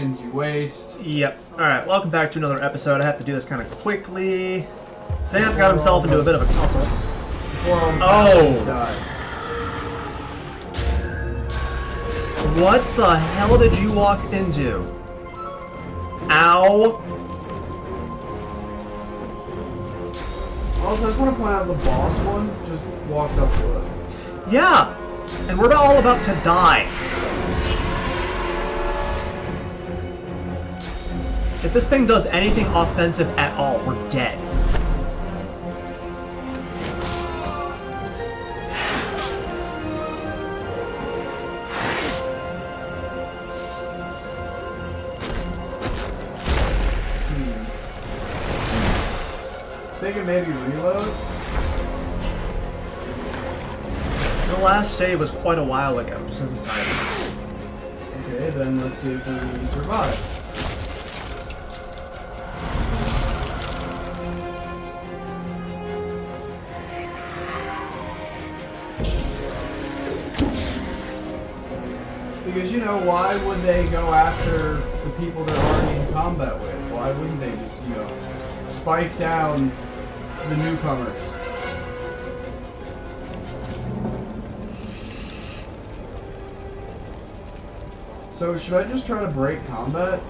seconds you waste. Yep. Alright, welcome back to another episode. I have to do this kind of quickly. Xanth got himself into a bit of a tussle. Before all the Oh. What the hell did you walk into? Ow. Also, I just want to point out the boss one just walked up to us. Yeah. And we're all about to die. If this thing does anything offensive at all, we're dead. Hmm. Thinking maybe reload. The last save was quite a while ago, just as a side. Okay, then let's see if we survive. Because, you know, why would they go after the people they're already in combat with? Why wouldn't they just, you know, spike down the newcomers? So, should I just try to break combat?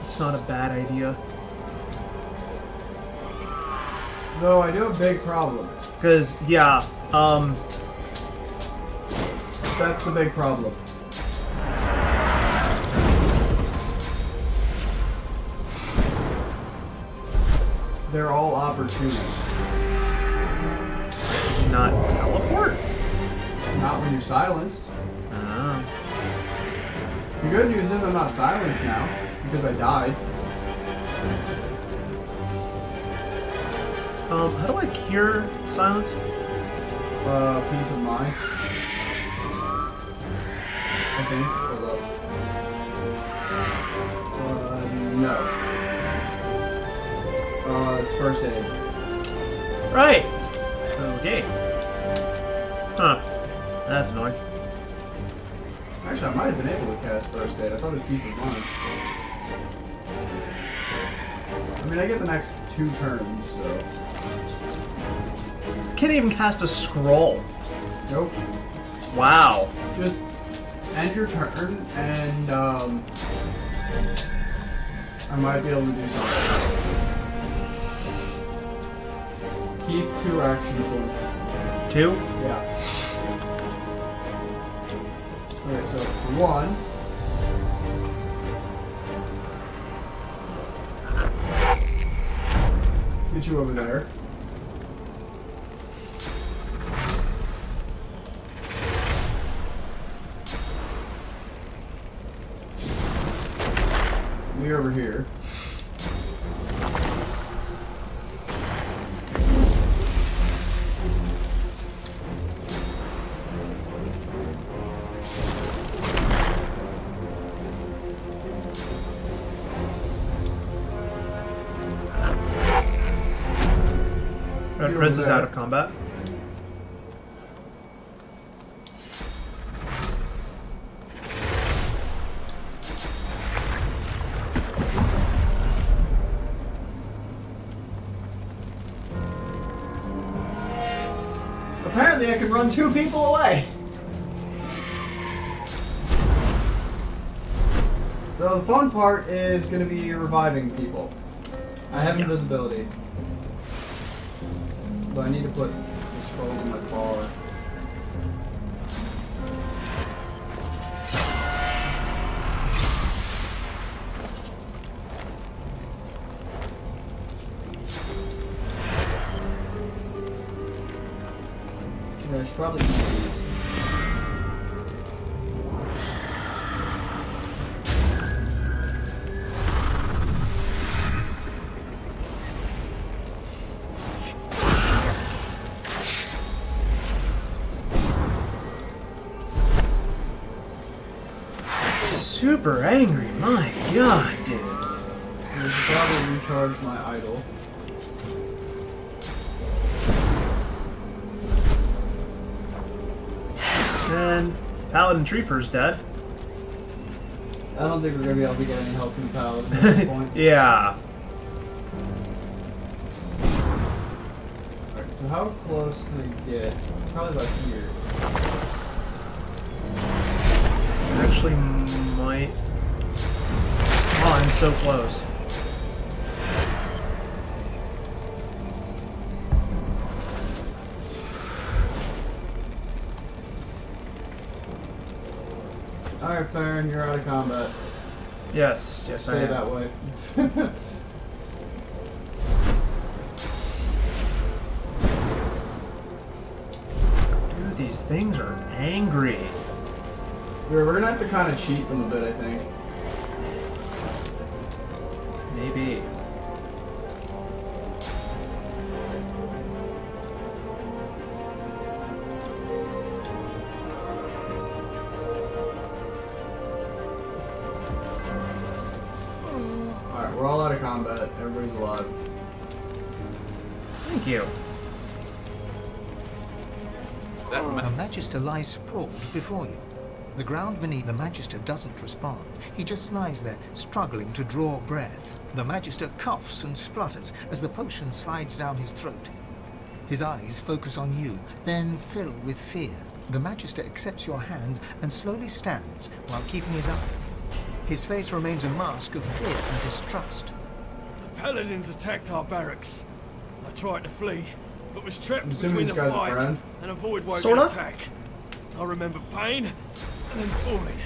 It's not a bad idea. No, I do have a big problem. Because, yeah, um, That's the big problem. They're all opportunities. not teleport? Not when you're silenced. Ah. The good news is I'm not silenced now, because I died. Um, how do I cure silence? Uh, peace of mind. I think. Hold up. Uh, no. Uh, it's first aid. Right. Okay. Huh. That's annoying. Actually, I might have been able to cast first aid. I thought it was peace of mind. I mean, I get the next two turns, so. Can't even cast a scroll. Nope. Wow. Just end your turn, and, um. I might be able to do something. Keep two action points. Two? Yeah. Okay, so one. Let's get you over there. Me over here. Red Prince is out of combat. Apparently, I can run two people away. So the fun part is going to be reviving people. I have invisibility, but I need to put the scrolls in my bar. Super angry, my god, dude. I probably recharge my idol. And Paladin Treefer's dead. I don't think we're gonna be able to get any help from Paladin at this point. yeah. Alright, so how close can I get? Probably about here. Actually, might. Oh, I'm so close. Alright, Ferron, you're out of combat. Yes, yes, I Stay am. that way. Dude, these things are angry. We're, we're gonna have to kind of cheat them a bit, I think. Maybe. Alright, we're all out of combat. Everybody's alive. Thank you. The Magister lies sprawled before you. The ground beneath the Magister doesn't respond. He just lies there, struggling to draw breath. The Magister coughs and splutters as the potion slides down his throat. His eyes focus on you, then fill with fear. The Magister accepts your hand and slowly stands while keeping his eye. His face remains a mask of fear and distrust. The Paladins attacked our barracks. I tried to flee, but was trapped between the a fight and a void woken Sorta? attack. I remember pain then falling.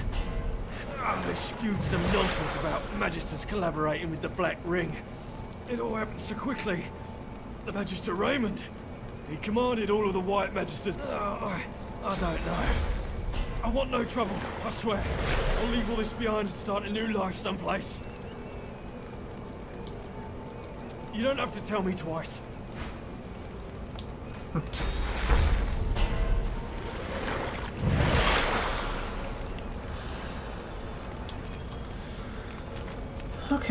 Ah, they spewed some nonsense about Magisters collaborating with the Black Ring. It all happened so quickly. The Magister Raymond, he commanded all of the White Magisters. Ah, I, I don't know. I want no trouble, I swear. I'll leave all this behind and start a new life someplace. You don't have to tell me twice.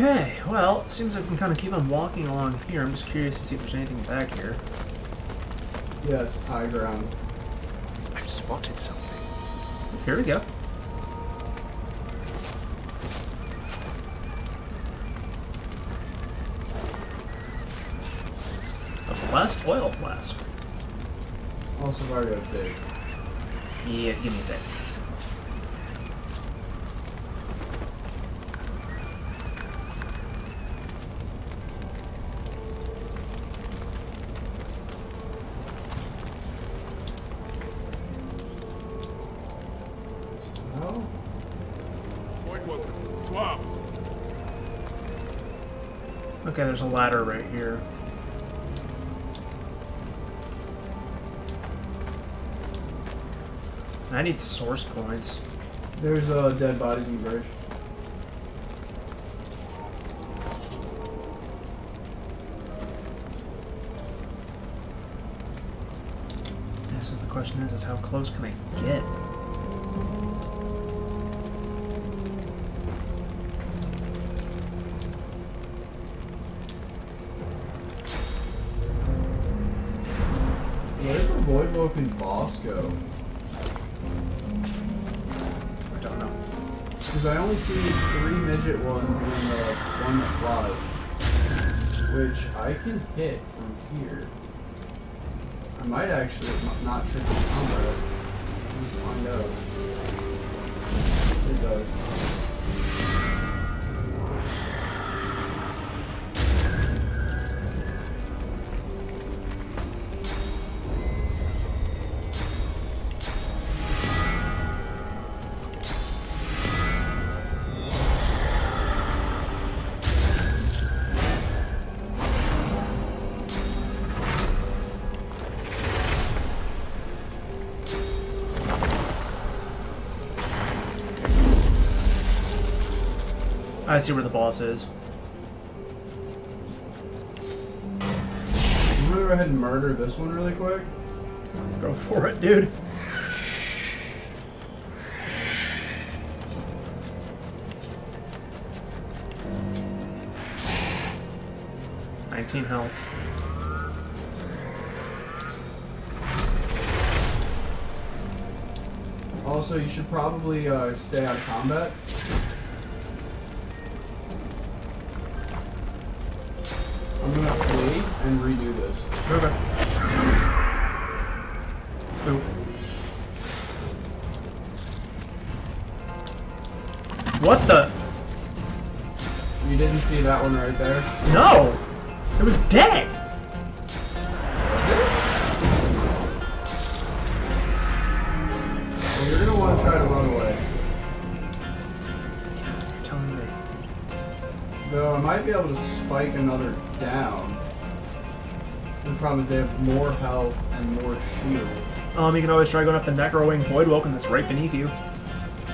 Okay, well, it seems like we can kind of keep on walking along here. I'm just curious to see if there's anything back here. Yes, high ground. I've spotted something. Here we go. A blessed oil flask. Also, Mario would say. Yeah, give me a sec. Okay, there's a ladder right here. I need source points. there's uh, dead bodies in the bridge. This is the question is, is how close can I get? Go? I don't know. Because I only see three midget ones and the one that flies. Which I can hit from here. I might actually not triple combat. Let's find out. It does. I see where the boss is. I'm gonna go ahead and murder this one really quick. Go for it, dude. Nineteen health. Also, you should probably uh, stay out of combat. There? No! It was dead! Was it? Well, you're gonna want to try to run away. You're telling me. Though I might be able to spike another down. The problem is they have more health and more shield. Um, you can always try going up the Necro Wing Voidwoken that's right beneath you.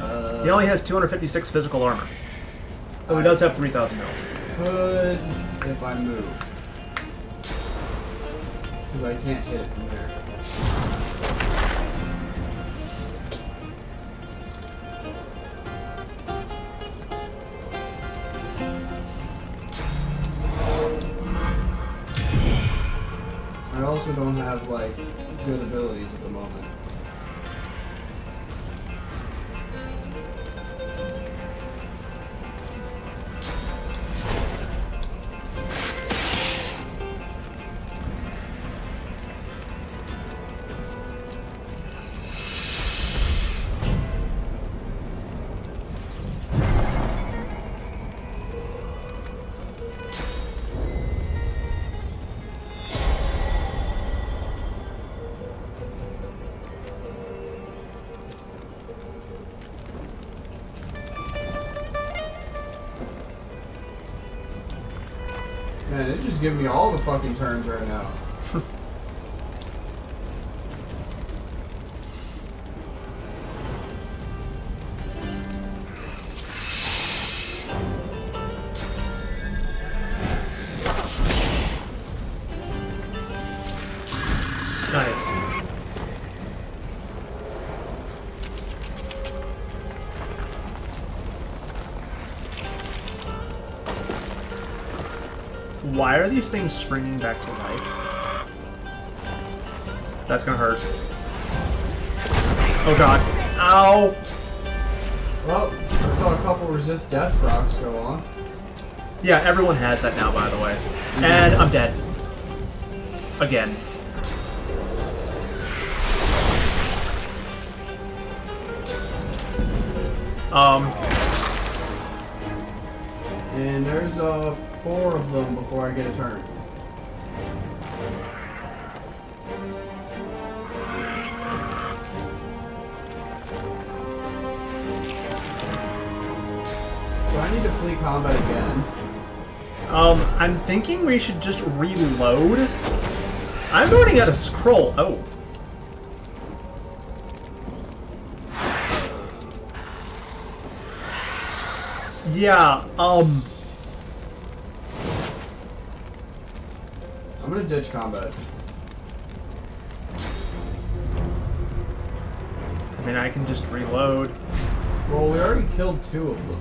Uh, He only has 256 physical armor. Though he does have 3,000 health. Could if I move. Because I can't hit it from there. I also don't have like good abilities Man, it just give me all the fucking turns right now. Are these things springing back to life? That's gonna hurt. Oh god. Ow! Well, I saw a couple resist death procs go on. Yeah, everyone has that now, by the way. And I'm dead. Again. Um, And there's uh four of them before I get a turn. So I need to flee combat again. um, I'm thinking we should just reload. I'm running out of scroll. Oh. Yeah, um, Ditch combat. I mean, I can just reload. Well, we already killed two of them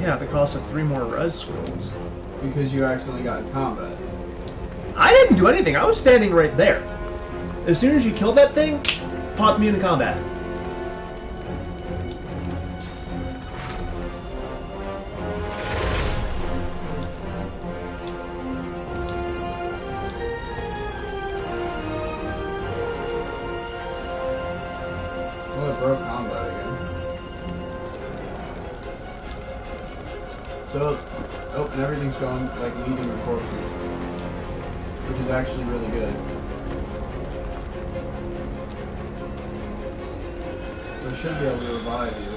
Yeah, at the cost of three more res scrolls. because you accidentally got in combat. I didn't do anything. I was standing right there. As soon as you killed that thing, popped me into combat. Like, leaving the corpses. Which is actually really good. So I should be able to revive you.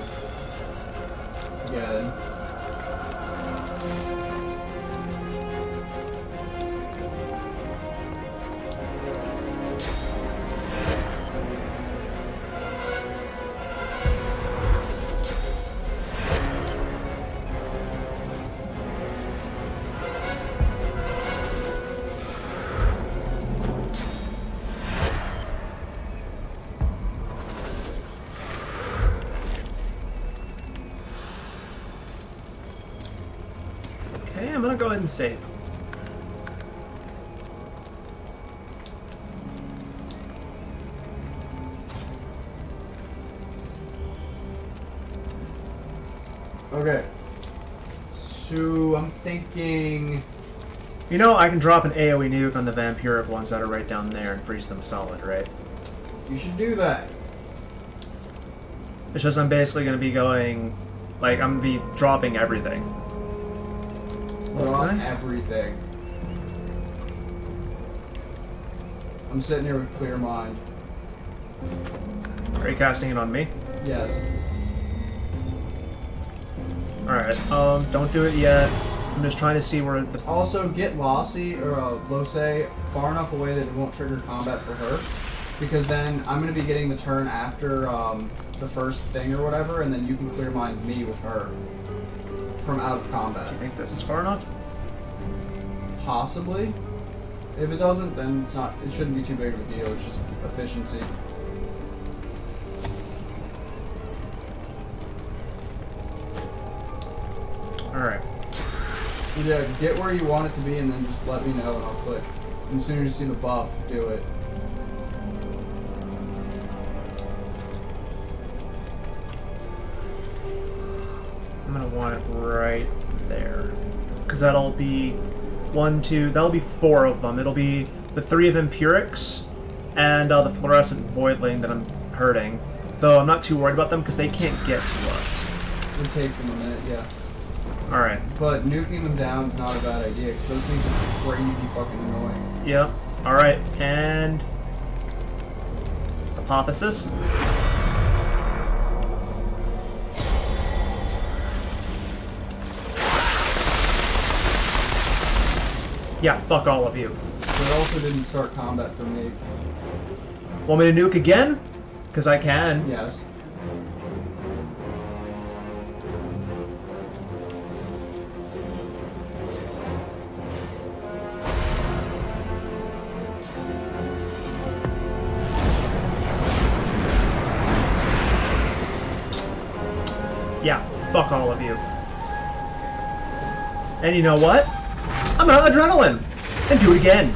and save. Okay. So I'm thinking. You know, I can drop an AoE nuke on the vampiric ones that are right down there and freeze them solid, right? You should do that. It's just I'm basically going to be going, like, I'm going to be dropping everything. Okay. everything. I'm sitting here with clear mind. Are you casting it on me? Yes. Alright, um, don't do it yet. I'm just trying to see where the... Also, get Lassie or uh, Lohse far enough away that it won't trigger combat for her, because then I'm gonna be getting the turn after um, the first thing or whatever, and then you can clear mind me with her from out of combat. Do you think this is far enough. Possibly. If it doesn't, then it's not. It shouldn't be too big of a deal. It's just efficiency. Alright. Yeah, get where you want it to be, and then just let me know, and I'll click. And as soon as you see the buff, do it. I'm going to want it right there. Because that'll be one, two, that'll be four of them. It'll be the three of Empirics and uh, the fluorescent voidling that I'm hurting. Though I'm not too worried about them because they can't get to us. It takes them a minute, yeah. Alright. But nuking them down is not a bad idea, because those things are crazy fucking annoying. Yep. Alright, and... Apotheosis? Yeah, fuck all of you. But it also didn't start combat for me. Want me to nuke again? Because I can. Yes. Yeah, fuck all of you. And you know what? I'm adrenaline! And do it again.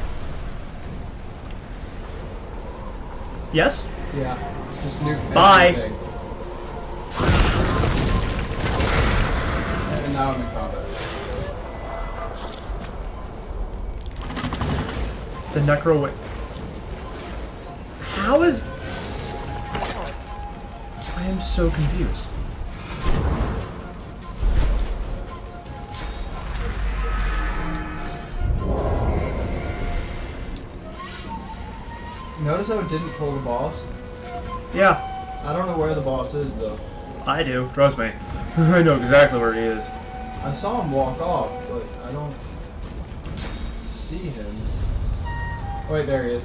Yes? Yeah. Just nuke Bye. everything. And now I'm in combat. The necro. How is. I am so confused. It didn't pull the boss? Yeah, I don't know where the boss is, though. I do. Trust me. I know exactly where he is. I saw him walk off, but I don't see him. Oh, wait, there he is.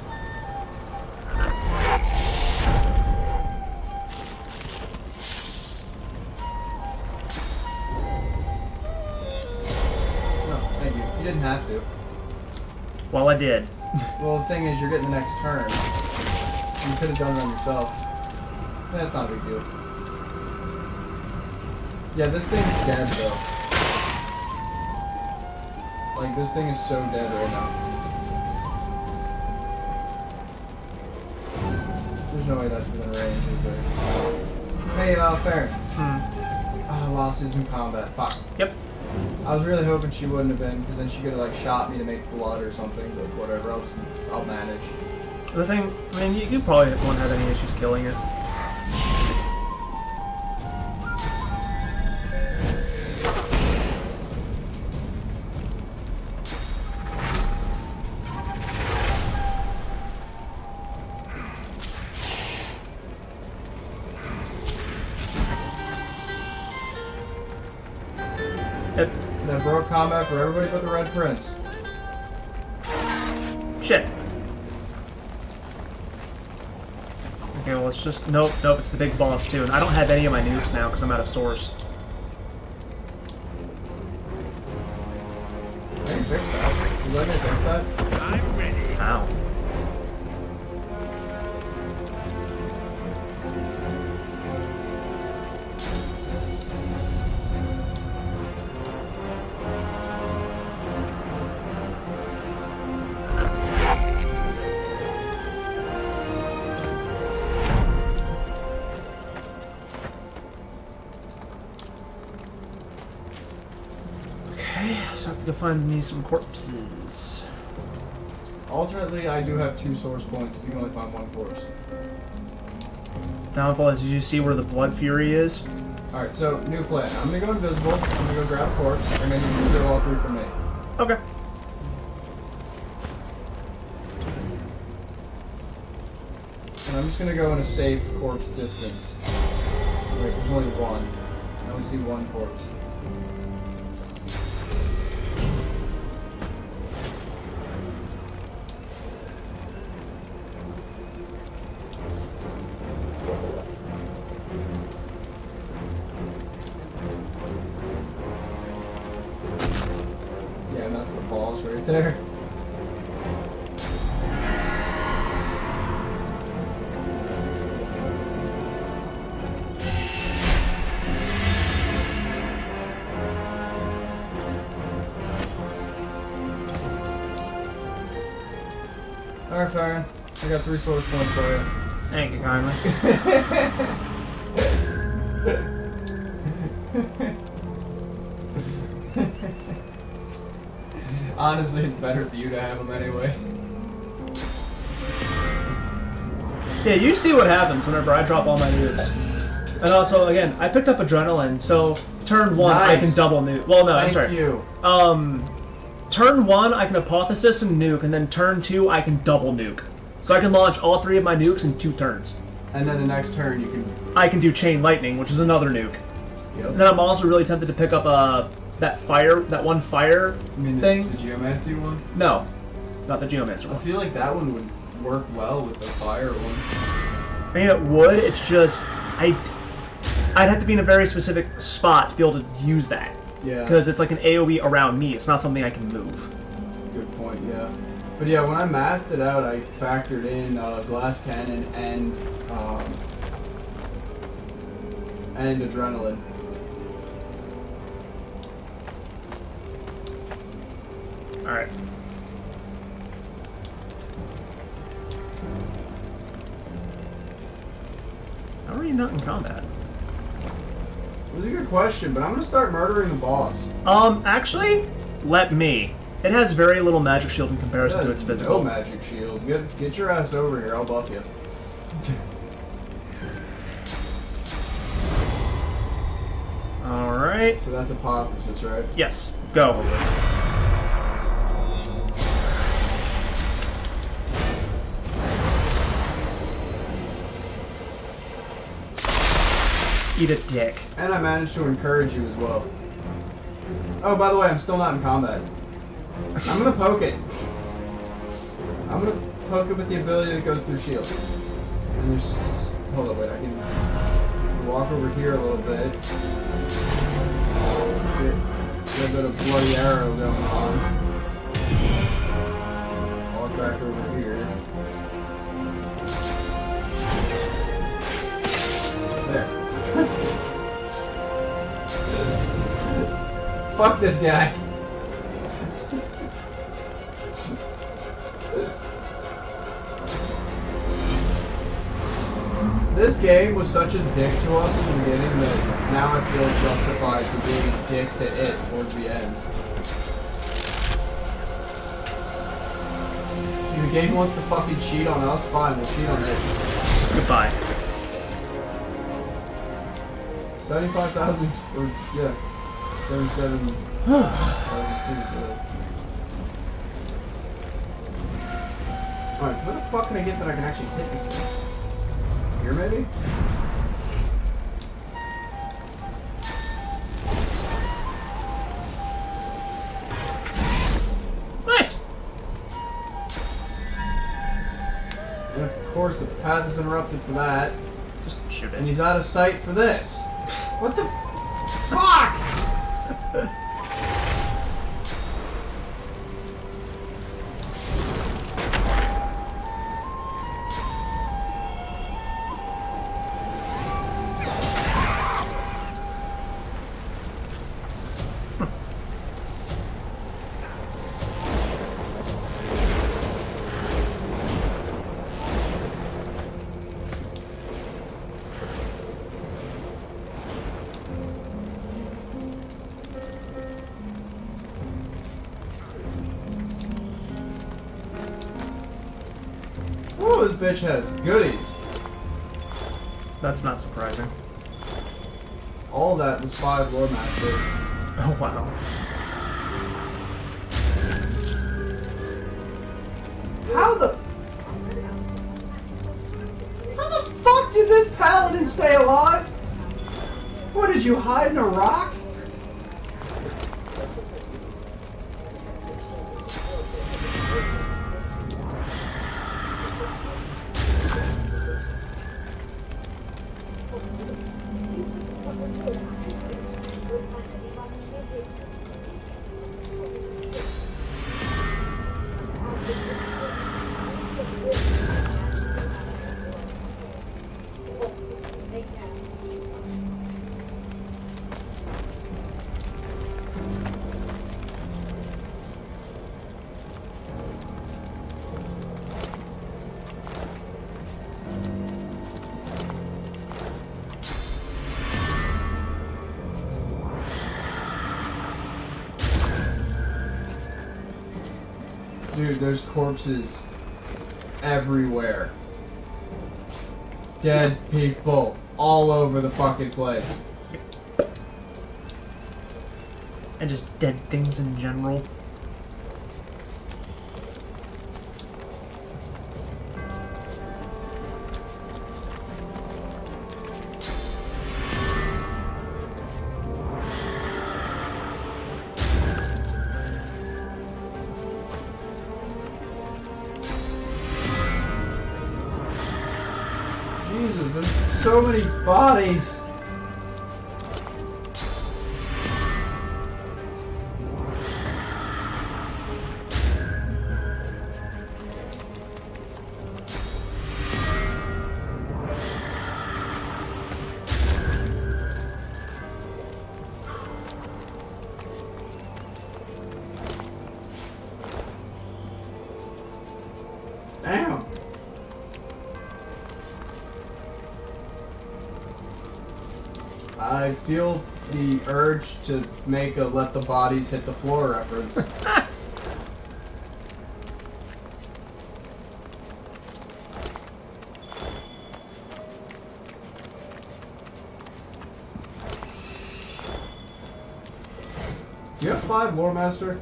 No, thank you. You didn't have to. Well, I did. Well, the thing is, you're getting the next turn. You could have done it on yourself. That's not a big deal. Yeah, this thing's dead, though. Like, this thing is so dead right now. There's no way that's within range, is there? Hey, uh, Ferron. Hmm. Ah, Lohse is in combat. Fuck. Yep. I was really hoping she wouldn't have been, because then she could have, like, shot me to make blood or something, but whatever. I'll, just, I'll manage. The thing, I mean, you, you probably won't have any issues killing it. It, combat for everybody but the Red Prince. Okay, well, it's just nope, nope. It's the big boss too, and I don't have any of my nukes now because I'm out of source. I can fix that. You let me fix that? I'm ready. Ow. Find me some corpses. Alternately, I do have two source points if you can only find one corpse. Downfall is, did you see where the Bloodfury is? Alright, so new plan. I'm gonna go invisible, I'm gonna go grab a corpse, and then you can steal all three from me. Okay. And I'm just gonna go in a safe corpse distance. Wait, there's only one. I only see one corpse. I got three source points for you. Thank you kindly. Honestly, it's better for you to have them anyway. Yeah, you see what happens whenever I drop all my nukes. And also, again, I picked up adrenaline, so turn one I can double nuke. Well, no, I'm sorry. Thank you. Um, turn one I can apotheosis and nuke, and then turn two I can double nuke. So I can launch all three of my nukes in two turns. And then the next turn you can. I can do chain lightning, which is another nuke. And Yep. then I'm also really tempted to pick up uh that fire, that one fire I mean, thing. The, the geomancy one. No, not the geomancer one. I feel like that one would work well with the fire one. I mean, it would. It's just I, I'd have to be in a very specific spot to be able to use that Yeah. because it's like an AOE around me. It's not something I can move. Good point. Yeah. But yeah, when I mathed it out, I factored in uh, glass cannon and um, and adrenaline. All right. How are you not in combat? Was a good question, but I'm gonna start murdering the boss. Um, actually, let me. It has very little magic shield in comparison to its physical. No magic shield. Get get your ass over here. I'll buff you. All right. So that's apotheosis, right? Yes. Go. Eat a dick. And I managed to encourage you as well. Oh, by the way, I'm still not in combat. I'm gonna poke it. I'm gonna poke it with the ability that goes through shield. And there's. Hold on, wait, I can walk over here a little bit. Get, a bit of bloody arrow going on. Walk back over here. There. Fuck this guy. Game was such a dick to us in the beginning that now I feel justified for being a dick to it towards the end. See, the game wants to fucking cheat on us, fine, we'll cheat on it. Goodbye. 75,000, or, yeah, 77. Alright, so where the fuck can I get that I can actually hit this thing? Here, maybe? Nice. And of course, the path is interrupted for that. Just shoot And he's out of sight for this. What the fuck? has goodies. That's not surprising. All that was five Lore Master. Oh wow. How the... How the fuck did this paladin stay alive? What, did you hide in a rock? There's corpses everywhere. Dead people all over the fucking place. And just dead things in general. I feel the urge to make a let the bodies hit the floor reference. Do you have five lore master?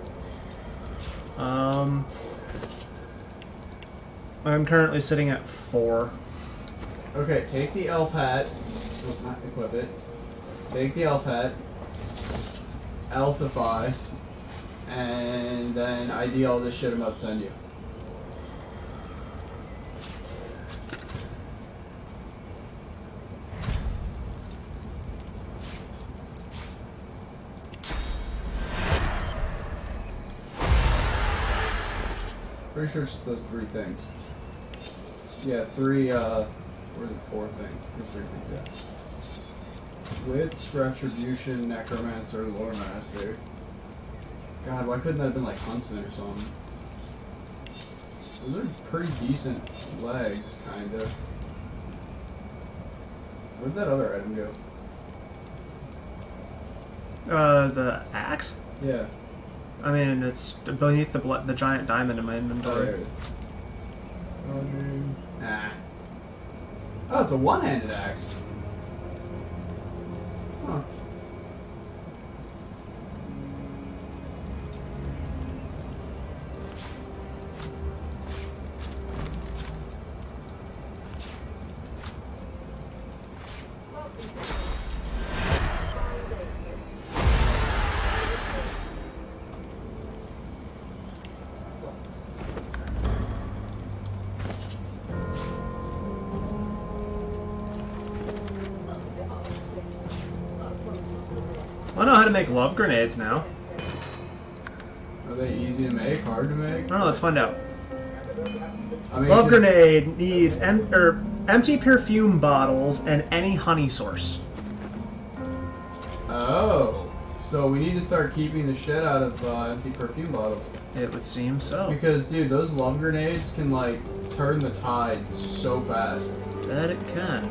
Um, I'm currently sitting at four. Okay, take the elf hat. Equip it. Take the elf hat. Elfify. And then ID all this shit I'm about to send you. Pretty sure it's those three things. Yeah, three, uh, where's the fourth thing? There's three yeah. Wits, Retribution, Necromancer, Lore Master. God, why couldn't that have been like Huntsman or something? Those are pretty decent legs, kind of. Where'd that other item go? Uh, the axe? Yeah. I mean, it's beneath the the giant diamond in my Oh, inventory. there it is. Oh. Nah. Oh, it's a one-handed axe. I know how to make love grenades now. Are they easy to make? Hard to make? I don't know. Let's find out. I mean, Love grenade needs em- er, empty perfume bottles and any honey source. Oh, so we need to start keeping the shit out of uh, empty perfume bottles. It would seem so. Because, dude, those love grenades can like turn the tide so fast. That it can.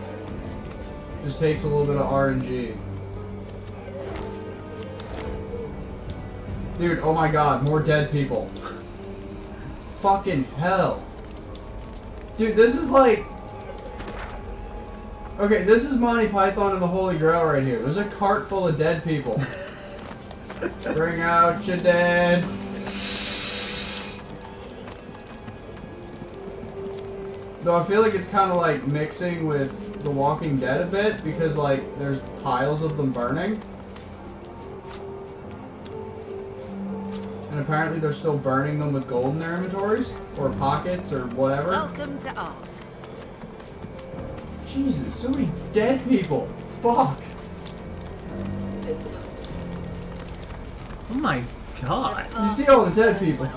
Just takes a little bit of RNG. Dude, oh my god, more dead people. Fucking hell. Dude, this is like. Okay, this is Monty Python and the Holy Grail right here. There's a cart full of dead people. Bring out your dead. Though I feel like it's kind of like mixing with The Walking Dead a bit because like there's piles of them burning. And apparently they're still burning them with gold in their inventories or pockets or whatever. Welcome to Arx. Jesus, so many dead people. Fuck. Oh my god. Uh, you see all the dead people.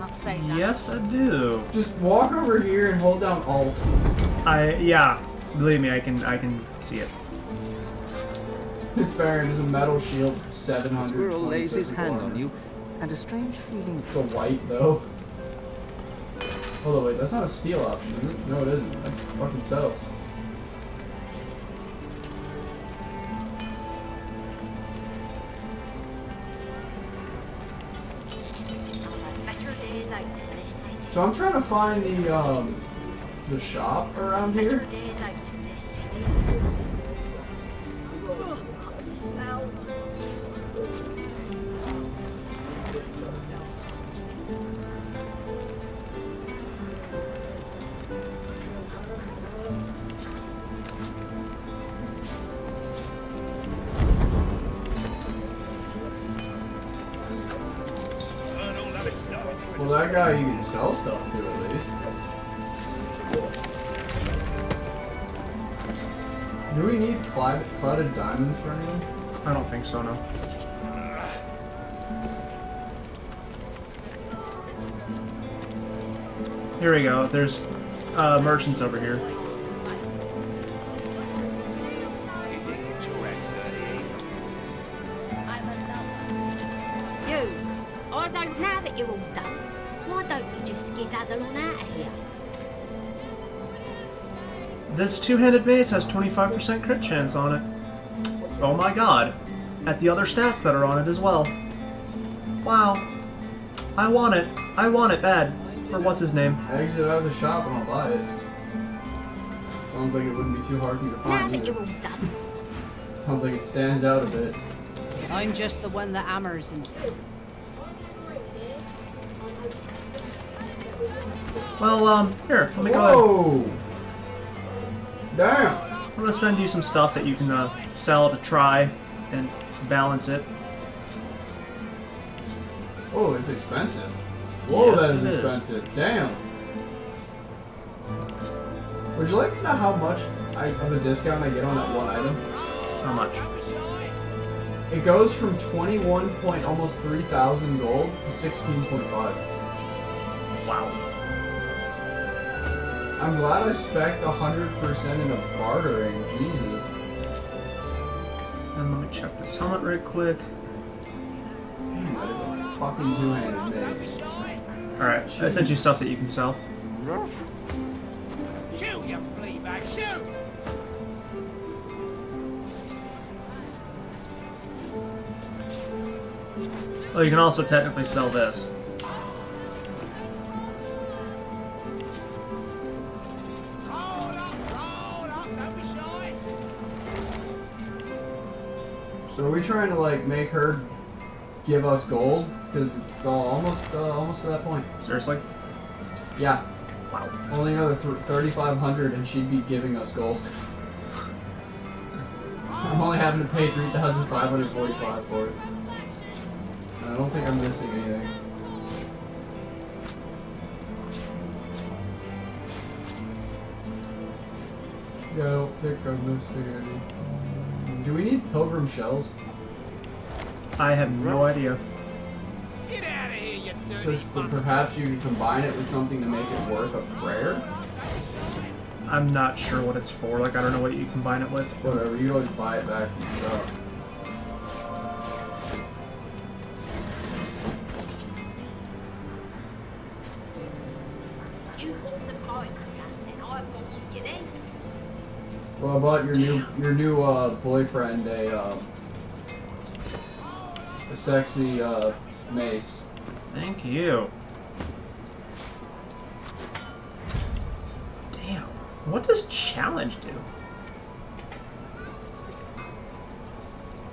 I'll say. Yes, I do. Just walk over here and hold down Alt. I yeah. Believe me, I can I can see it. Ferron is a metal shield, 700. Squirrel lays his hand on you, and a strange feeling The white though. Hold on, wait, that's not a steal option, is it? No, it isn't. That fucking sells. So I'm trying to find the um the shop around here. Here we go. There's uh, merchants over here. You, I now that you're all done. Why don't you just skedaddle on out of here? This two-handed mace has 25% crit chance on it. Oh my god. At the other stats that are on it as well. Wow. I want it. I want it bad. For what's his name? I exit out of the shop and I'll buy it. Sounds like it wouldn't be too hard for me to find that you're either. done. Sounds like it stands out a bit. I'm just the one that hammers and stuff. Well, um, here, let me go ahead. Damn! I'm gonna send you some stuff that you can uh, sell to try and balance it. Oh, it's expensive. Whoa, Yes, that is it is. expensive. Damn. Would you like to know how much I, of a discount I get on that one item? How much? It goes from 21 point almost 3,000 gold to 16.5. Wow. I'm glad I spec 100% in the bartering. Jesus. And let me check this helmet right quick. Damn, that is a fucking two-handed mace. Alright, I sent you stuff that you can sell. Shoot, you flea bag, shoot! Oh, you can also technically sell this. Hold up, hold up, don't be shy. So are we trying to like make her give us gold? Because it's all, almost uh, almost to that point. Seriously? Yeah, Wow. only another th 3,500 and she'd be giving us gold. I'm only having to pay 3,545 for it. And I don't think I'm missing anything. Yeah, I don't think I'm missing any. Do we need pilgrim shells? I have no idea. Get out of here, you dirty Just bum. perhaps you can combine it with something to make it worth a prayer? I'm not sure what it's for. Like, I don't know what you combine it with. Whatever, you always buy it back from the shop. You've got some pie and I've got what you. Well, I bought your new your new uh, boyfriend a uh, sexy uh, mace. Thank you. Damn. What does challenge do?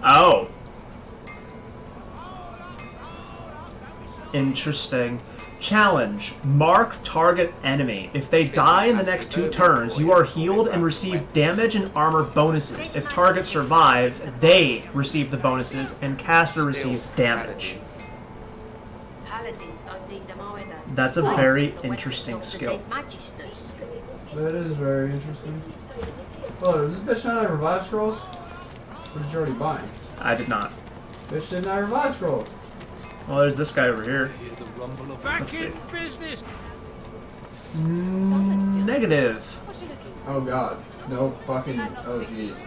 Oh. Interesting. Challenge. Mark target enemy. If they die in the next two turns, you are healed and receive damage and armor bonuses. If target survives, they receive the bonuses and caster receives damage. Paladins don't need them either. That's a very interesting skill. That is very interesting. Oh, does this bitch not have revive scrolls? Or did you already buy? I did not. Bitch didn't have revive scrolls. Well, there's this guy over here. Back Let's in see. business. Mm, negative. Oh god. No fucking. Oh jeez.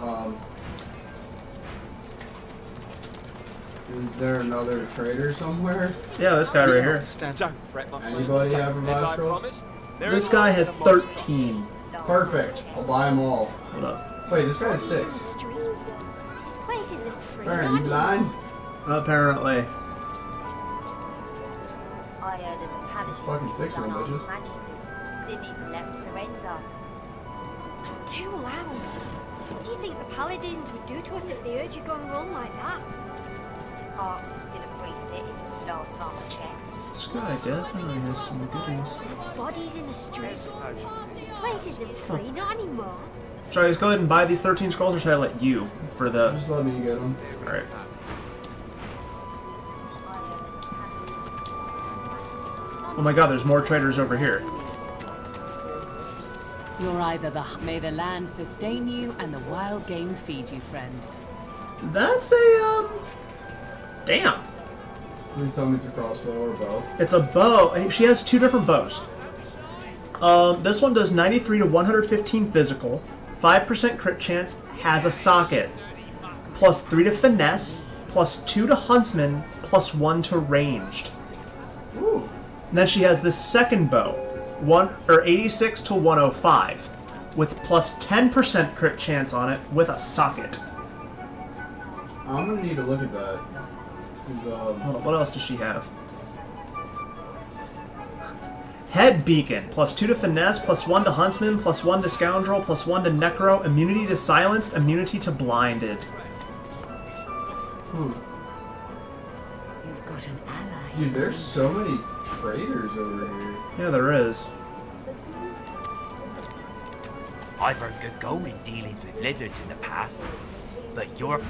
Um. Is there another trader somewhere? Yeah, this guy right here. Anybody have a monstrous? This guy has 13. Perfect. I'll buy them all. Hold up. Wait, this guy has 6 place isn't free. Baron, you blind? Apparently. I heard that the paladins fucking six of them, done bitches. magisters didn't even let them surrender. I'm Too loud. What do you think the paladins would do to us if they heard you going wrong like that? Arx is still a free city. Last time I checked. This guy definitely has some goodies. There's bodies in the streets. This place isn't free, not anymore. Should I just go ahead and buy these 13 scrolls, or should I let you for the... Just let me get them. Alright. Oh my god, there's more traders over here. You're either the may the land sustain you and the wild game feed you, friend. That's a, um... Damn. Please tell me it's a crossbow or bow. It's a bow. She has two different bows. Um, this one does 93 to 115 physical, 5% crit chance, has a socket, plus 3 to finesse, plus 2 to huntsman, plus 1 to ranged. Ooh. And then she has this second bow, one or 86 to 105, with plus 10% crit chance on it with a socket. I'm gonna need to look at that. Um, what else does she have? Head Beacon, plus 2 to Finesse, plus 1 to Huntsman, plus 1 to Scoundrel, plus 1 to Necro, immunity to Silenced, immunity to Blinded. hmm. You've got an ally. Dude, there's so many traders over here. Yeah, there is. I've heard good going dealings with lizards in the past, but you're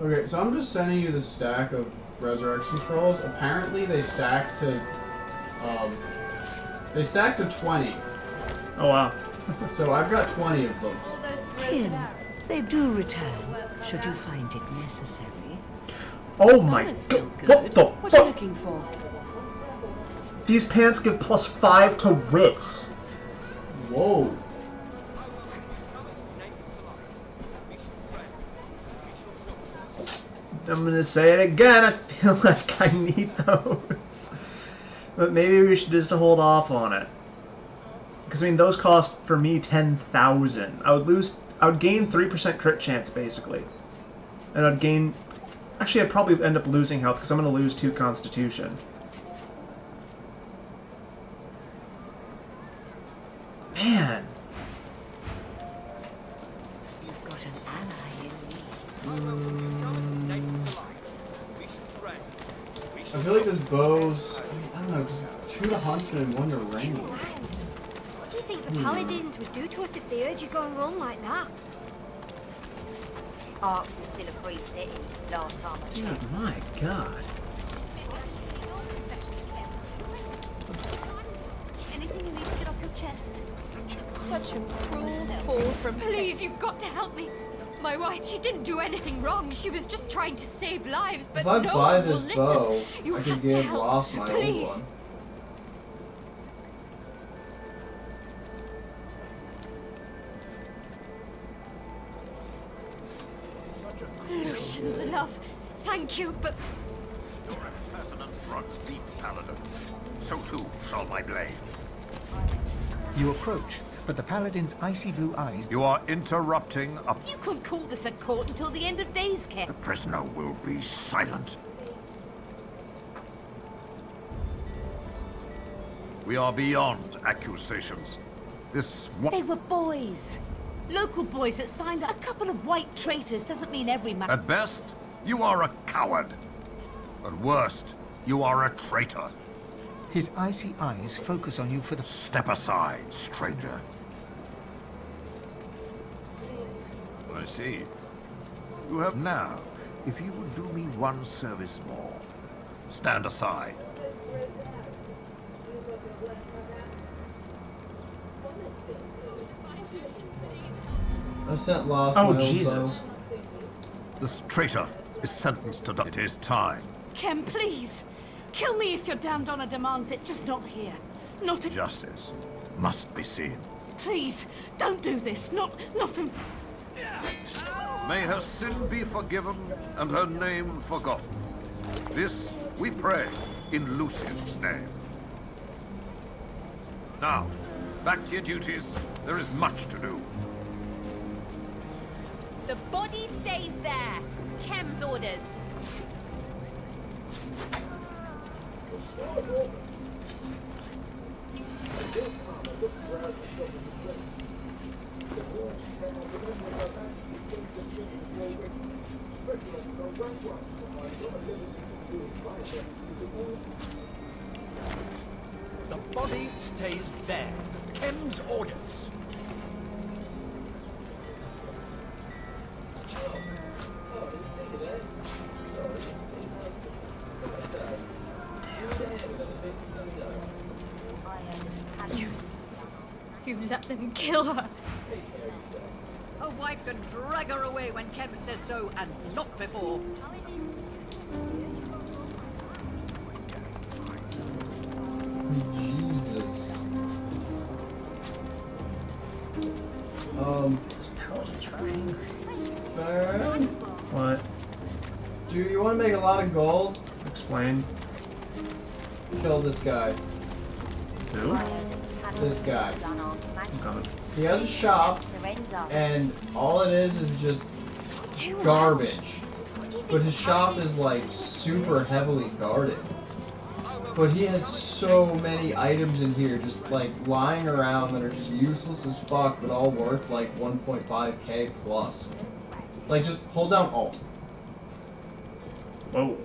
Okay, so I'm just sending you the stack of resurrection trolls. Apparently, they stack to, um, they stack to 20. Oh wow. So I've got 20 of them. Kin, they do return, should you find it necessary. Oh Some my god. What the What you fuck? looking for? These pants give plus 5 to wits. Whoa. I'm gonna say it again, I feel like I need those. But maybe we should just hold off on it. Because, I mean, those cost, for me, 10,000. I would lose... I would gain 3% crit chance, basically. And I'd gain... Actually, I'd probably end up losing health, because I'm going to lose 2 constitution. Us if they heard you going wrong like that? Arx is still a free city. Last time I oh checked. Dude, my god. Anything you need to get off your chest? Such a, such a cruel fall from. Please, you've got to help me. My wife, she didn't do anything wrong. She was just trying to save lives, but If I no buy one will this listen. bow, You I have could to give help. Lost my old Please. one. Thank you, but Your impertinence runs deep, Paladin. So too shall my blade. You approach, But the paladin's icy blue eyes You are interrupting a... You couldn't call this a court until the end of days, Kep. The prisoner will be silent. We are beyond accusations. This one... They were boys. Local boys that signed a couple of white traitors doesn't mean every man. At best, you are a coward. At worst, you are a traitor. His icy eyes focus on you for the... Step aside, stranger. I see. You have now, if you would do me one service more, stand aside. I sent lost Oh, Jesus. bow. This traitor is sentenced to death. It is time. Ken, please. Kill me if your damned honor demands it, just not here. Not a... Justice must be seen. Please, don't do this. Not... not in... May her sin be forgiven and her name forgotten. This we pray in Lucian's name. Now, back to your duties. There is much to do. The body stays there. Kemm's orders. The body stays there. Kemm's orders. Not. Jesus. Um. Fern, What? do you want to make a lot of gold? Explain. Kill this guy. Who? This guy. I'm coming. He has a shop, and all it is is just garbage. But his shop is like super heavily guarded. But he has so many items in here just like lying around that are just useless as fuck, but all worth like 1.5k plus. Like just hold down Alt. Whoa.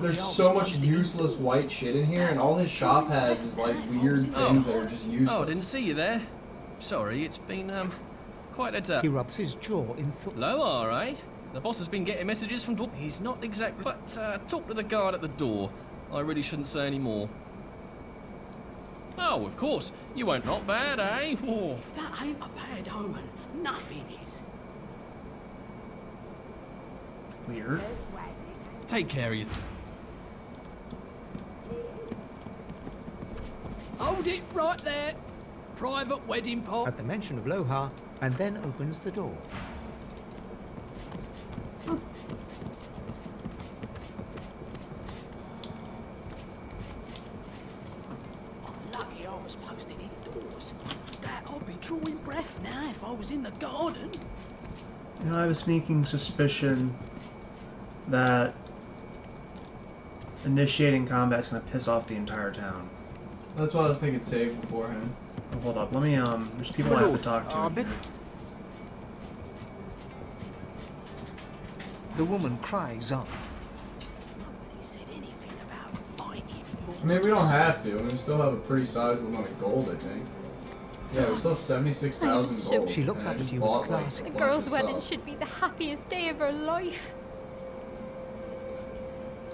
There's so much useless white shit in here, and all his shop has is like weird things that are just useless. Oh, didn't see you there. Sorry, it's been, um, quite a day. He rubs his jaw in thought. Low, all right. The boss has been getting messages from... Dor- He's not exactly... But, uh, talk to the guard at the door. I really shouldn't say any more. Oh, of course. You won't not bad, eh? Oh. If that ain't a bad omen, nothing is. Weird. Take care of you. Hold it right there. Private wedding pot. At the mention of Lohar, and then opens the door. Lucky I was posted indoors. That I'd be drawing breath if I was in the garden. You know, I have a sneaking suspicion that initiating combat's gonna piss off the entire town. That's why I was thinking save beforehand. Oh, hold up, let me, um, there's people I have to talk to. But- The woman cries out. I mean, we don't have to. I mean, we still have a pretty sizable amount of gold, I think. Yeah, we still have 76,000 so- gold. She looks up at you with bought, like, class. The girl's wedding should be the happiest day of her life.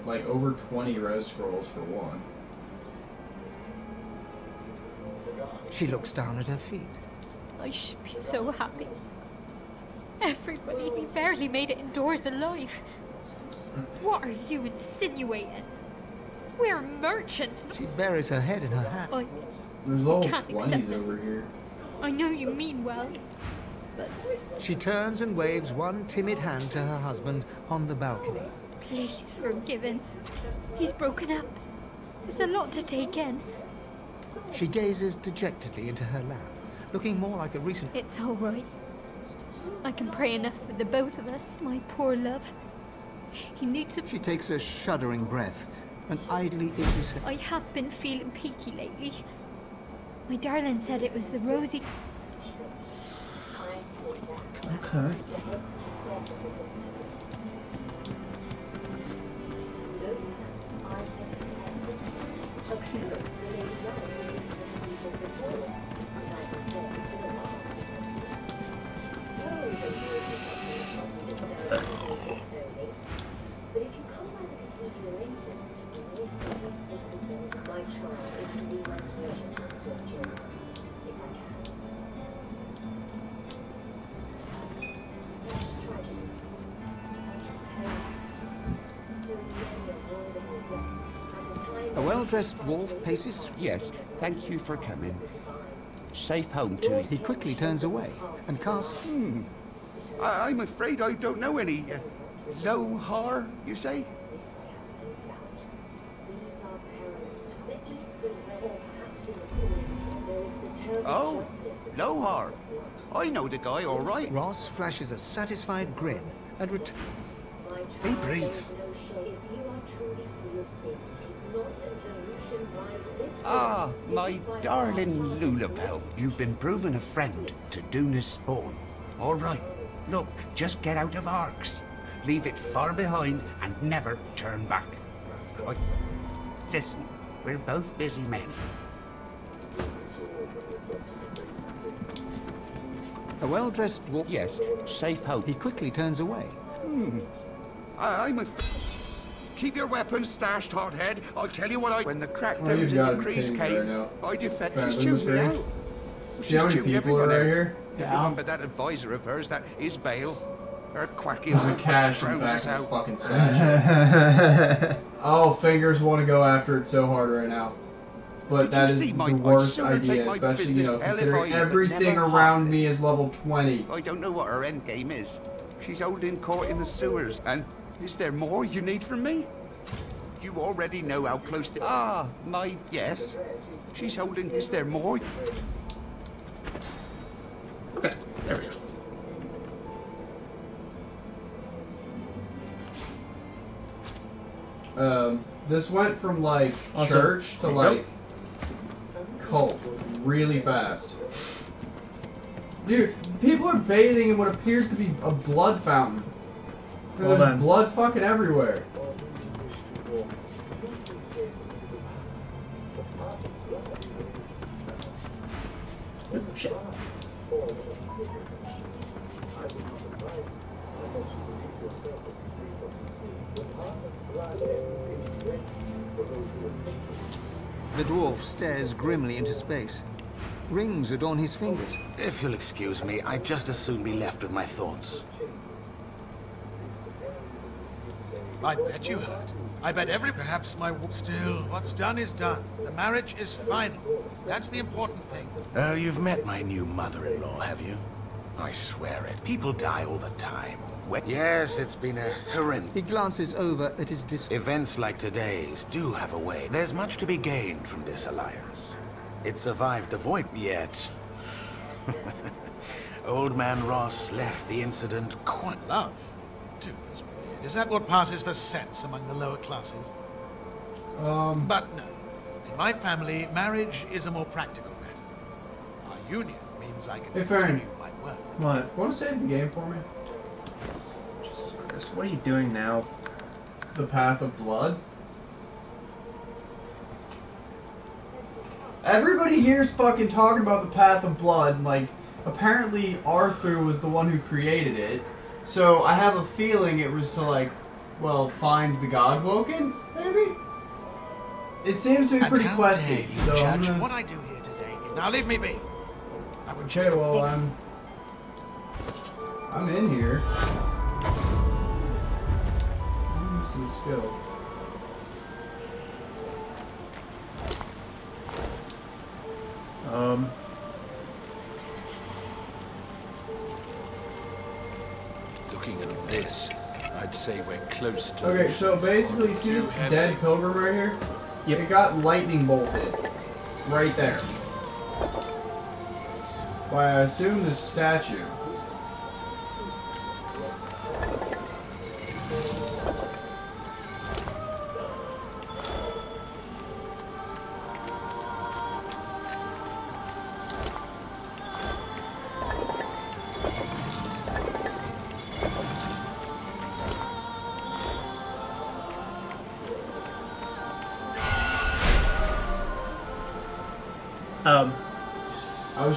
Like, over 20 res scrolls for one. She looks down at her feet. I should be so happy. Everybody, we barely made it indoors alive. What are you insinuating? We're merchants. She buries her head in her hand. I, There's level can't 20s over here. I know you mean well, but She turns and waves one timid hand to her husband on the balcony. please forgive him. He's broken up. There's a lot to take in. She gazes dejectedly into her lap, looking more like a recent. It's all right. I can pray enough for the both of us, my poor love. He needs a... She takes a shuddering breath and idly itches her. I have been feeling peaky lately. My darling said it was the rosy... Okay. Well-dressed dwarf paces. Yes, thank you for coming. Safe home to you. He quickly turns away and casts. Hmm. I I'm afraid I don't know any. Uh, Lohar, you say? Oh, Lohar. I know the guy, all right. Ross flashes a satisfied grin and ret- Be brief. Ah, my darling Lulabelle. You've been proven a friend to Duna's spawn. All right. Look, just get out of Arx. Leave it far behind and never turn back. I... Listen, we're both busy men. A well-dressed dwarf. Yes, safe hope. He quickly turns away. Hmm. I, I'm a. Keep your weapons stashed, hothead. I'll tell you what I. When the Oh, crackdowns you've in got the it crease pinned came, right. I defect. Right, She's let me chewing me out. See She's how many chewing people everyone are right out. here? If Yeah. you remember that advisor of hers, that is Isbeil, her quacking There's a cash in the drowns back us of out. fucking statue. oh, fingers want to go after it so hard right now. But Did that you is see, Mike? the worst idea, especially, you know, considering everything around had me is level 20. I don't know what her end game is. She's holding court in the sewers. And is there more you need from me? You already know how close to. Ah, my. Yes. She's holding. Is there more? Okay, there we go. Um, this went from like Also- church to There you like cult really fast. Dude, people are bathing in what appears to be a blood fountain. Well There's then. blood fucking everywhere. Shit. The dwarf stares grimly into space. Rings adorn his fingers. If you'll excuse me, I'd just as soon be left with my thoughts. I bet you heard. I bet every... Perhaps my... Still, what's done is done. The marriage is final. That's the important thing. Oh, you've met my new mother-in-law, have you? I swear it. People die all the time. Well, yes, it's been a horrendous... He glances over at his dis... Events like today's do have a way. There's much to be gained from this alliance. It survived the void, yet... Old man Ross left the incident quite... Love? Too is weird. Is that what passes for sense among the lower classes? Um, But no. In my family, marriage is a more practical matter. Our union means I can Hey, Ferron. continue my work. What? Want to save the game for me? Jesus Christ, what are you doing now? The Path of Blood? Everybody here's fucking talking about the Path of Blood, like, apparently Arthur was the one who created it. So I have a feeling it was to, like, well, find the Godwoken, maybe? It seems to be And pretty how dare questy, you so I'm judge gonna... what I do here today. Now leave me be. I would choose Okay, the well, full- I'm... I'm in here. I'm using skill. Um, Looking at this, I'd say we're close to. Okay, so basically, see this dead pilgrim right here? Yep. It got lightning bolted. right there. Why, I assume this statue.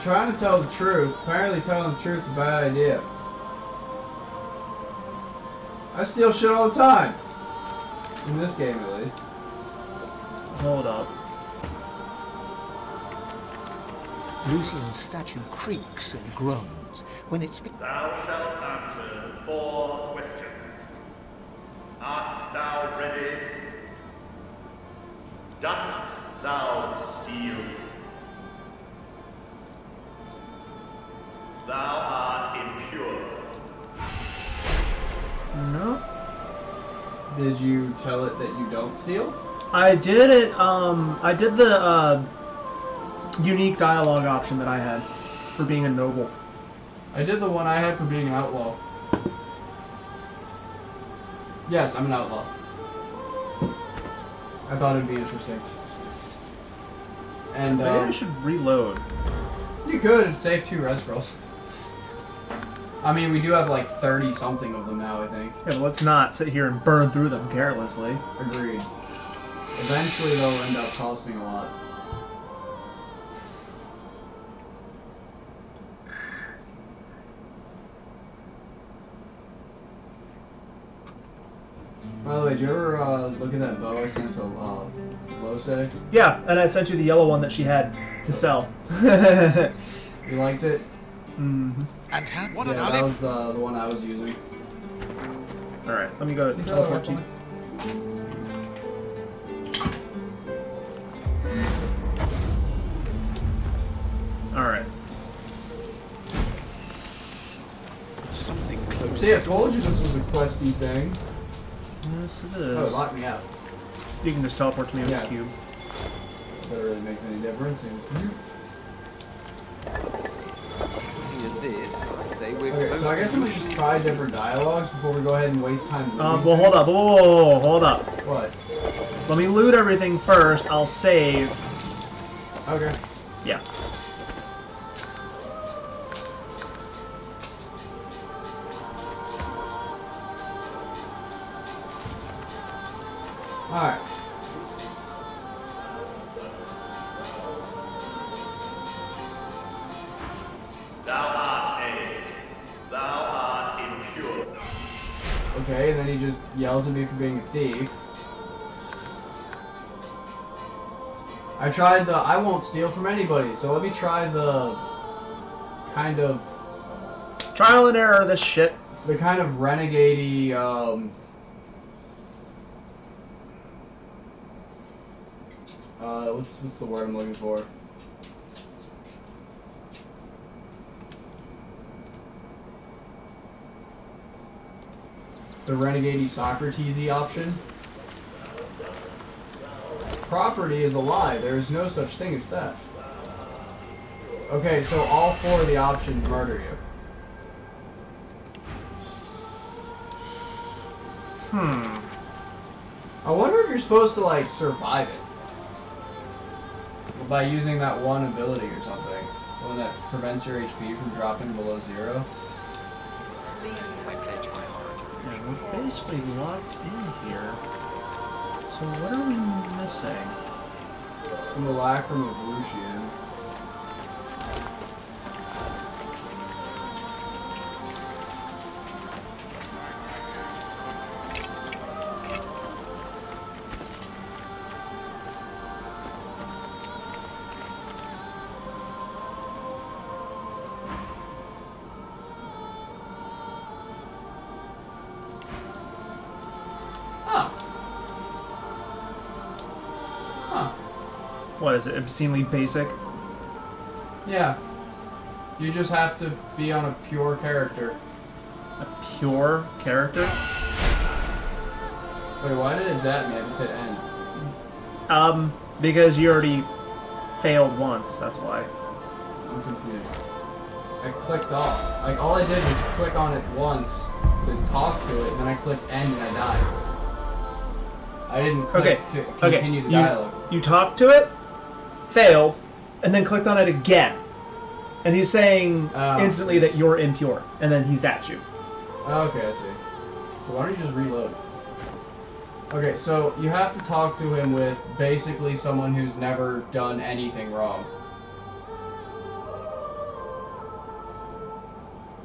Was trying to tell the truth. Apparently telling the truth is a bad idea. I steal shit all the time. In this game, at least. hold up. Lucian's statue creaks and groans when it speaks. Thou shalt answer four questions. Art thou ready? Dost thou steal? Thou art impure. No. Did you tell it that you don't steal? I did it, um, I did the, uh, unique dialogue option that I had for being a noble. I did the one I had for being an outlaw. Yes, I'm an outlaw. I thought it'd be interesting. And Maybe I um, should reload. you could save two res scrolls. I mean, we do have like 30 something of them now, I think. Yeah, but let's not sit here and burn through them carelessly. Agreed. Eventually, they'll end up costing a lot. By the way, did you ever uh, look at that bow I sent to uh, Lohse? Yeah, and I sent you the yellow one that she had to sell. You liked it? Mm-hmm. And how, what yeah, about that was uh, the one I was using. Alright, let me go Yeah, teleport to you. Alright. Something close. See, I told you this was a questy thing. Yes, it is. Oh, it locked me out. You can just teleport to me with Yeah. the cube. If that really makes any difference. Looking say we're Okay, so I guess we should just try different dialogues before we go ahead and waste time. Um, well, hold up. Whoa, whoa, whoa, whoa, hold up. What? Let me loot everything first. I'll save. Okay. Yeah. Me for being a thief. I tried the I won't steal from anybody, so let me try the kind of Trial and error, this shit. the kind of renegade um uh what's what's the word I'm looking for? The renegade Socrates option. Property is a lie. There is no such thing as theft. Okay, so all four of the options murder you. Hmm. I wonder if you're supposed to like survive it by using that one ability or something, the one that prevents your HP from dropping below zero. Yeah, we're basically locked in here. So what are we missing? Simulacrum of Lucian. What is it? Obscenely basic? Yeah. You just have to be on a pure character. A pure character? Wait, why did it zap me? I just hit N. Um, because you already failed once. That's why. I'm confused. I clicked off. Like all I did was click on it once to talk to it, and then I clicked end and I died. I didn't click Okay. to continue okay. the dialogue. You, you talked to it, failed, and then clicked on it again. And he's saying Oh. instantly that you're impure, and then he's at you. Oh, okay, I see. So why don't you just reload? Okay, so you have to talk to him with basically someone who's never done anything wrong.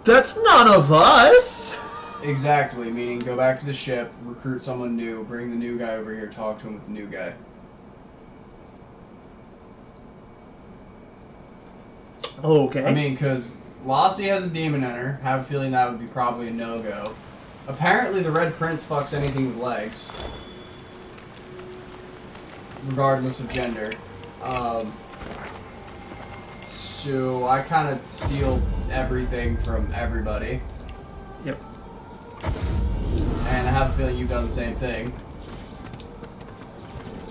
That's none of us. Exactly, meaning go back to the ship, recruit someone new, bring the new guy over here, talk to him with the new guy. Okay. I mean, because Lohse has a demon in her. Have a feeling that would be probably a no go. Apparently, the Red Prince fucks anything with legs, regardless of gender. Um, so I kind of steal everything from everybody. Yep. And I have a feeling you've done the same thing.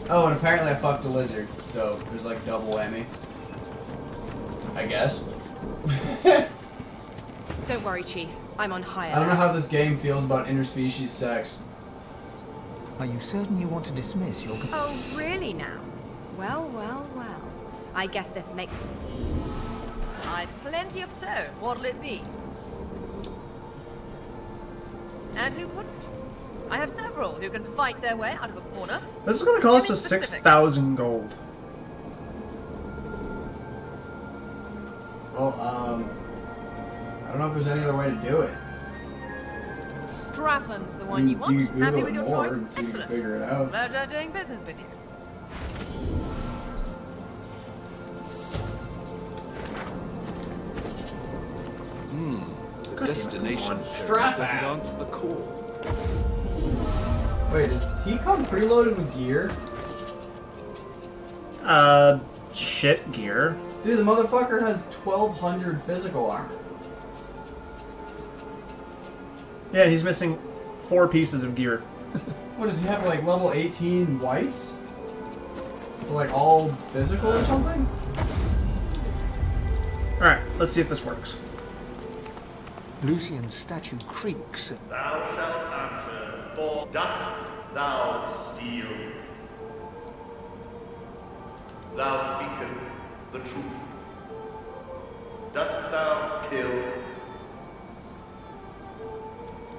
Oh, and apparently I fucked a lizard, so there's like double whammy. I guess. Don't worry, Chief. I'm on high I don't know how this game feels about interspecies sex. Are you certain you want to dismiss your... Oh, really now? Well, well, well. I guess this make... I've plenty of tone. What'll it be? And who wouldn't? I have several who can fight their way out of a corner. This is going to cost us 6,000 gold. Well, um, I don't know if there's any other way to do it. Straffen's the one you want. You Happy with your more choice? and see you Excellent. figure it out. Pleasure doing business with you. Hmm. Destination Strap doesn't answer the call. Wait, does he come preloaded with gear? Uh, shit gear. Dude, the motherfucker has 1200 physical armor. Yeah, he's missing four pieces of gear. What does he have, like level 18 whites? Like all physical or something? Alright, let's see if this works. Lucian's statue creaks at Thou shalt answer, for dost thou steal? Thou speaketh the truth. Dost thou kill?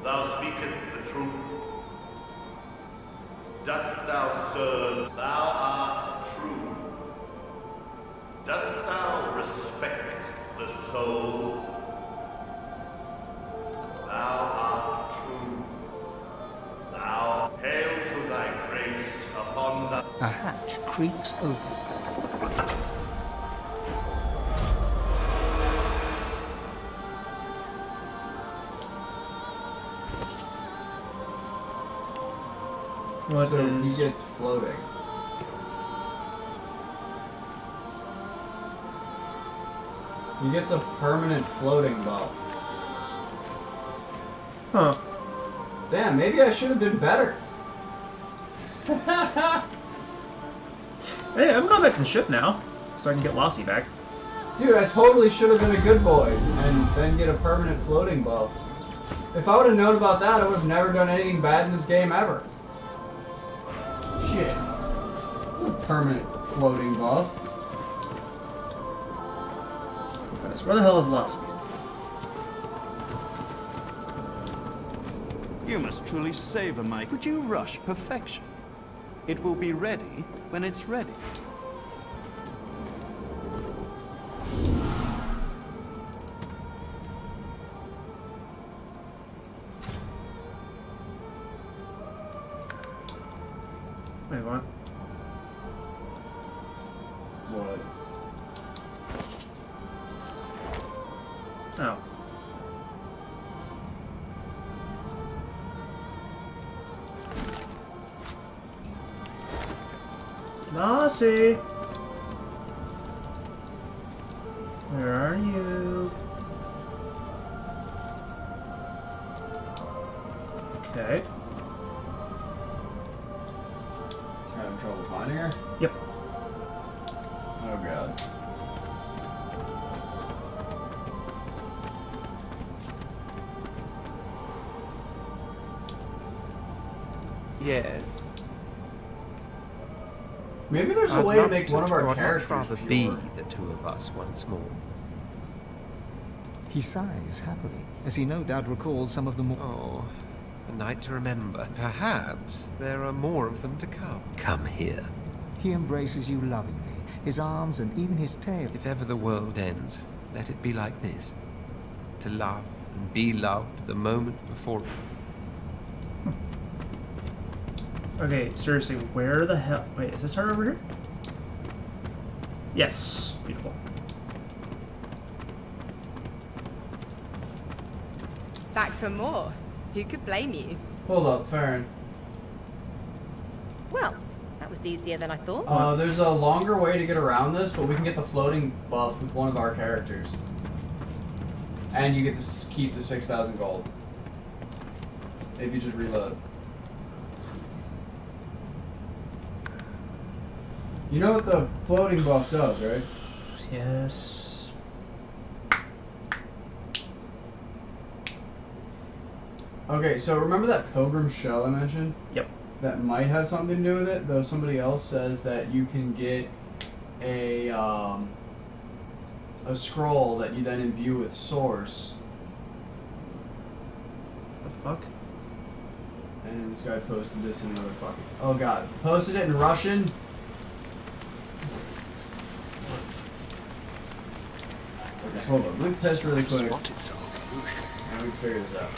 Thou speaketh the truth. Dost thou serve? Thou art true. Dost thou respect the soul? Thou art true. Thou hail to thy grace upon the hatch creaks open. What so is- he gets floating. He gets a permanent floating buff. Huh. Damn, maybe I should have been better. Hey, I'm going back to the ship now, so I can get Lohse back. Dude, I totally should have been a good boy and then get a permanent floating buff. If I would have known about that, I would have never done anything bad in this game ever. Permanent floating buff. Yes, Where the hell is Lohse? You must truly savor my... Could you rush perfection? It will be ready when it's ready. Maybe there's a I'd way to love make one of our I'd characters rather pure. be the two of us once more. He sighs happily, as he no doubt recalls some of the more... Oh, a night to remember. Perhaps there are more of them to come. Come here. He embraces you lovingly, his arms and even his tail. If ever the world ends, let it be like this. To love and be loved the moment before Okay, seriously, where the hell? Wait, is this her over here? Yes, beautiful. Back for more. Who could blame you? Hold up, Ferron. Well, that was easier than I thought. Uh, there's a longer way to get around this, but we can get the floating buff with one of our characters. And you get to keep the 6,000 gold. If you just reload. You know what the floating buff does, right? Yes. Okay, so remember that pilgrim shell I mentioned? Yep. That might have something to do with it, though somebody else says that you can get a um, a scroll that you then imbue with source. The fuck? And this guy posted this in another fucking. Oh god. Posted it in Russian. Okay, hold on. Let me test really quick. And we figure this out.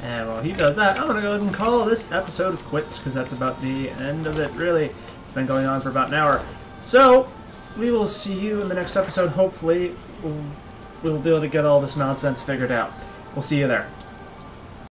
And while he does that, I'm gonna go ahead and call this episode quits because that's about the end of it. Really, it's been going on for about an hour. So we will see you in the next episode. Hopefully, we'll, we'll be able to get all this nonsense figured out. We'll see you there.